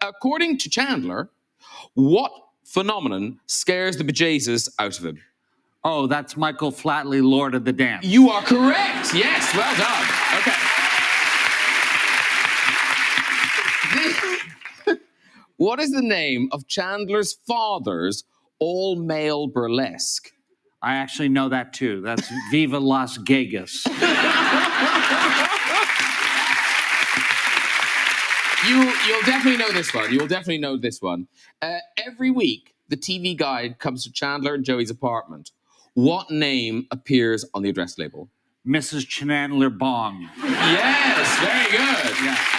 according to Chandler, what phenomenon scares the bejesus out of him? Oh, that's Michael Flatley, Lord of the Dance. You are correct. Yes, well done. Okay. what is the name of Chandler's father's all male burlesque? I actually know that too. That's Viva Las Gaygas. You, you'll definitely know this one. You'll definitely know this one. Uh, every week, the TV guide comes to Chandler and Joey's apartment. What name appears on the address label? Mrs. Chandler Bong. Yes, very good. Yeah.